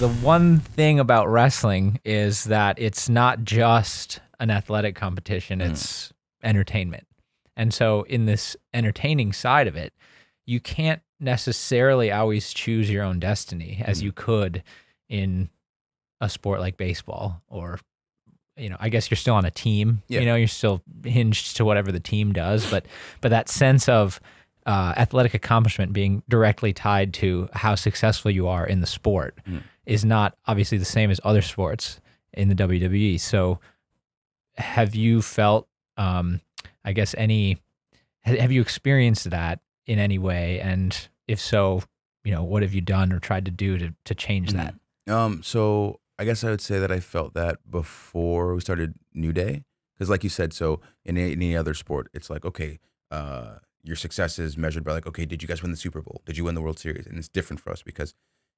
The one thing about wrestling is that it's not just an athletic competition, it's entertainment. And so, in this entertaining side of it, you can't necessarily always choose your own destiny as you could in a sport like baseball or you know i guess you're still on a team Yeah. you know you're still hinged to whatever the team does but but that sense of uh, athletic accomplishment being directly tied to how successful you are in the sport Mm. Is not obviously the same as other sports in the WWE. So, have you felt, um, I guess, any, have you experienced that in any way? And if so, you know, what have you done or tried to do to, to change Mm. that? Um, so I guess I would say that I felt that before we started New Day, because like you said, so in any, any other sport, it's like okay, uh, your success is measured by like okay, did you guys win the Super Bowl? Did you win the World Series? And it's different for us because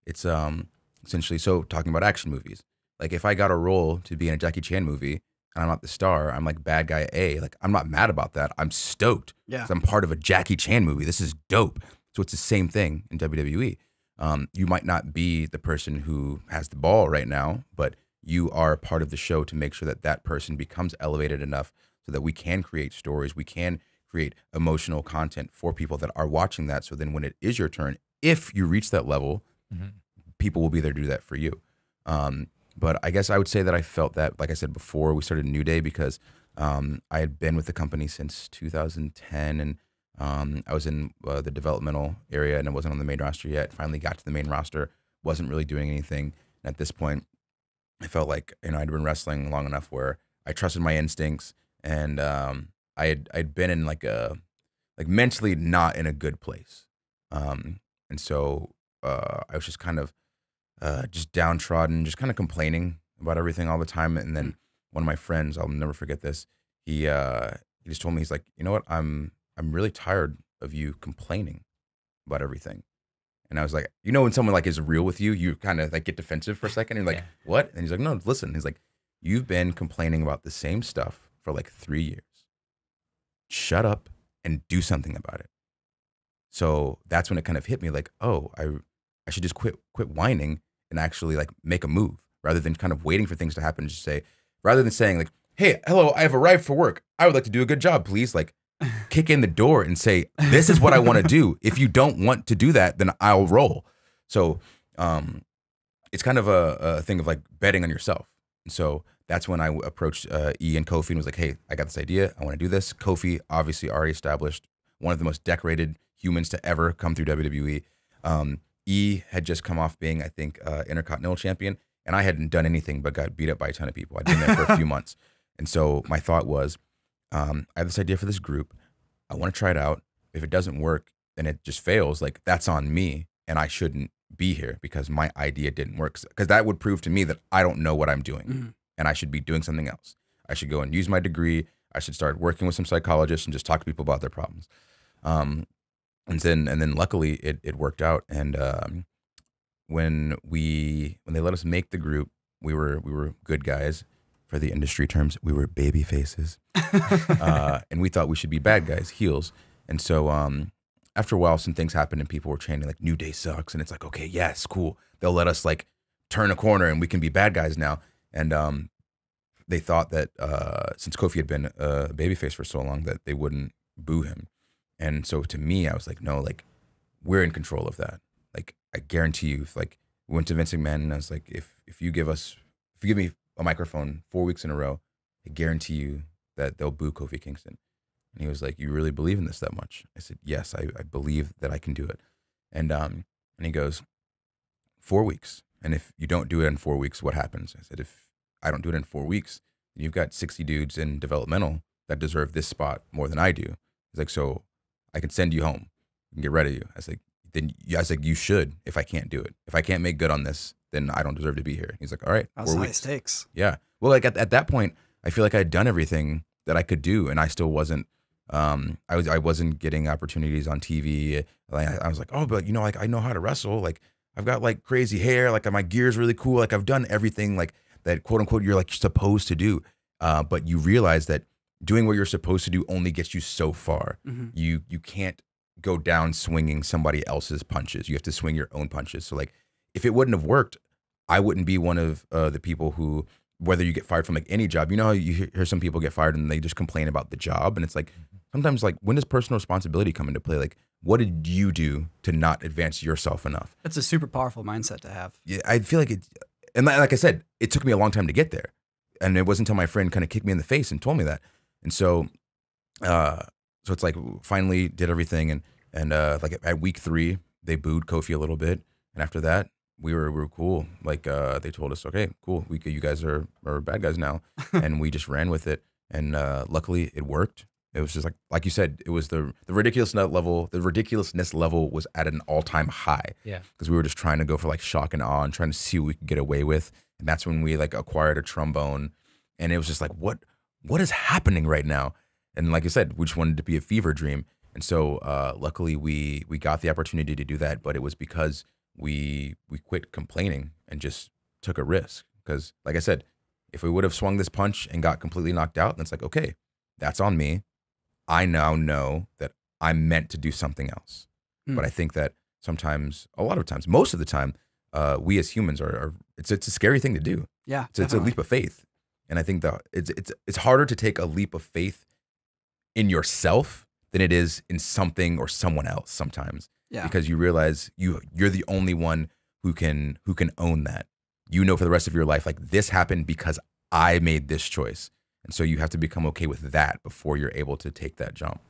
it's um essentially so talking about action movies. Like if I got a role to be in a Jackie Chan movie and I'm not the star, I'm like bad guy A. Like I'm not mad about that. I'm stoked. Yeah. 'cause I'm part of a Jackie Chan movie. This is dope. So it's the same thing in WWE. Um, you might not be the person who has the ball right now, but you are part of the show to make sure that that person becomes elevated enough so that we can create stories, we can create emotional content for people that are watching that. So then when it is your turn, if you reach that level, Mhm. People will be there to do that for you. Um, but I guess I would say that I felt that, like I said before, we started New Day because um, I had been with the company since 2010, and um, I was in uh, the developmental area and I wasn't on the main roster yet. Finally got to the main roster, wasn't really doing anything. And at this point, I felt like you know I'd been wrestling long enough where I trusted my instincts, and um, I had I'd been in like a like mentally not in a good place, um, and so uh, I was just kind of uh, just downtrodden, just kind of complaining about everything all the time. And then one of my friends, I'll never forget this. He uh, he just told me he's like, you know what, I'm I'm really tired of you complaining about everything. And I was like, you know, when someone like is real with you, you kind of like get defensive for a second. And you're like, Yeah. what? And he's like, no, listen. He's like, you've been complaining about the same stuff for like three years. Shut up and do something about it. So that's when it kind of hit me like, oh, I I should just quit quit whining and actually like make a move rather than kind of waiting for things to happen. Just say, rather than saying like, hey, hello, I have arrived for work. I would like to do a good job, please. Like, kick in the door and say, this is what I want to do. If you don't want to do that, then I'll roll. So, um, it's kind of a, a thing of like betting on yourself. And so that's when I approached uh, E and Kofi and was like, hey, I got this idea. I want to do this. Kofi, obviously already established, one of the most decorated humans to ever come through WWE. Um, E had just come off being, I think, uh, Intercontinental Champion, and I hadn't done anything but got beat up by a ton of people. I'd been there for a few months. And so my thought was, um, I have this idea for this group. I want to try it out. If it doesn't work and it just fails, like that's on me, and I shouldn't be here because my idea didn't work. Because that would prove to me that I don't know what I'm doing, Mhm. and I should be doing something else. I should go and use my degree. I should start working with some psychologists and just talk to people about their problems. Um, and then and then luckily it it worked out. And um, when we when they let us make the group, we were we were good guys. For the industry terms, we were baby faces uh, and we thought we should be bad guys, heels. And so um, after a while, some things happened and people were chanting like "New Day sucks," and it's like, okay, yes, cool. They'll let us like turn a corner and we can be bad guys now. And um, they thought that uh, since Kofi had been a babyface for so long, that they wouldn't boo him. And so to me, I was like, no, like we're in control of that. Like I guarantee you, if like we went to Vince McMahon and I was like, if if you give us, if you give me a microphone four weeks in a row, I guarantee you that they'll boo Kofi Kingston. And he was like, "You really believe in this that much?" I said, "Yes, I, I believe that I can do it." And um, and he goes, four weeks. And if you don't do it in four weeks, what happens?" I said, "If I don't do it in four weeks, you've got sixty dudes in developmental that deserve this spot more than I do." He's like, "So I can send you home and get rid of you." I was like, "Then I was like, you should. If I can't do it, if I can't make good on this, then I don't deserve to be here." He's like, "All right, That's high stakes. Yeah. Well, like at, at that point, I feel like I had done everything that I could do, and I still wasn't. Um, I was I wasn't getting opportunities on TV. Like I, I was like, oh, but you know, like I know how to wrestle. Like I've got like crazy hair. Like my gear's really cool. Like I've done everything like that, quote unquote. You're like supposed to do. Uh, but you realize that doing what you're supposed to do only gets you so far. Mhm. You you can't go down swinging somebody else's punches. You have to swing your own punches. So like, if it wouldn't have worked, I wouldn't be one of uh, the people who, whether you get fired from like any job, you know how you hear- hear some people get fired and they just complain about the job, and it's like sometimes like when does personal responsibility come into play? Like, what did you do to not advance yourself enough? That's a super powerful mindset to have. Yeah, I feel like it, and like I said, it took me a long time to get there, and it wasn't until my friend kind of kicked me in the face and told me that, and so, uh, so it's like finally did everything, and and uh, like at week three they booed Kofi a little bit, and after that we were we were cool. Like uh, they told us, okay, cool, we you guys are are bad guys now, and we just ran with it, and uh, luckily it worked. It was just like like you said, it was the the ridiculousness level. The ridiculousness level was at an all time high Yeah. because we were just trying to go for like shock and awe and trying to see what we could get away with. And that's when we like acquired a trombone, and it was just like, what what is happening right now? And like I said, we just wanted to be a fever dream. And so uh, luckily we we got the opportunity to do that, but it was because we we quit complaining and just took a risk. Because like I said, if we would have swung this punch and got completely knocked out, then it's like, okay, that's on me. I now know that I'm meant to do something else. Hmm. But I think that sometimes, a lot of times, most of the time, uh, we as humans are, are it's it's a scary thing to do. Yeah. It's, it's a leap of faith, and I think that it's it's it's harder to take a leap of faith in yourself than it is in something or someone else sometimes Yeah. because you realize you you're the only one who can who can own that. You know for the rest of your life like this happened because I made this choice. And so you have to become okay with that before you're able to take that jump.